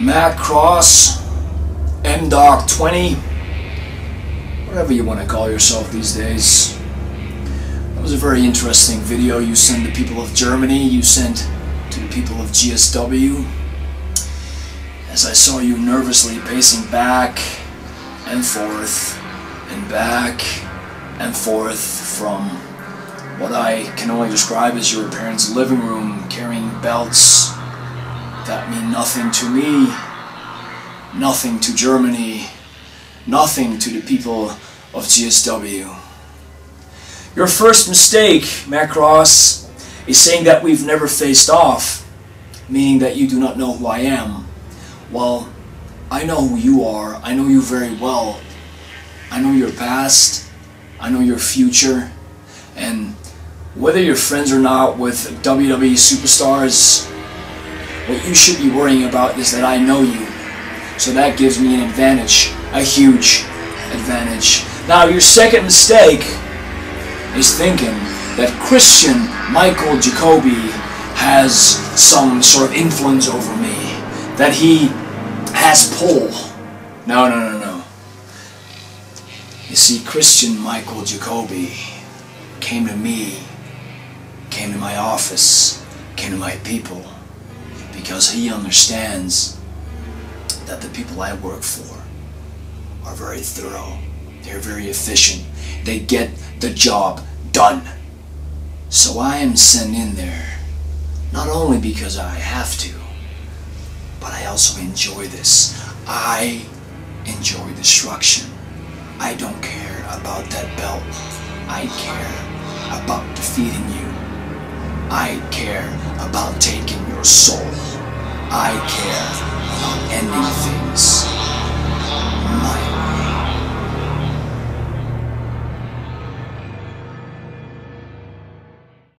Matt Cross, M-Dogg20, whatever you want to call yourself these days. That was a very interesting video you sent the people of Germany, you sent to the people of GSW. As I saw you nervously pacing back and forth and back and forth from what I can only describe as your parents' living room, carrying belts that mean nothing to me, nothing to Germany, nothing to the people of GSW. Your first mistake, Matt Cross, is saying that we've never faced off, meaning that you do not know who I am. Well, I know who you are. I know you very well. I know your past. I know your future. And whether you're friends or not with WWE superstars, you should be worrying about is that I know you. So that gives me an advantage, a huge advantage. Now, your second mistake is thinking that Christian Michael Jacoby has some sort of influence over me, that he has pull. No, no, no, no. You see, Christian Michael Jacoby came to me, came to my office, came to my people, because he understands that the people I work for are very thorough. They're very efficient. They get the job done. So I am sent in there, not only because I have to, but I also enjoy this. I enjoy destruction. I don't care about that belt. I care about defeating you. I care about taking your soul. I care about ending things.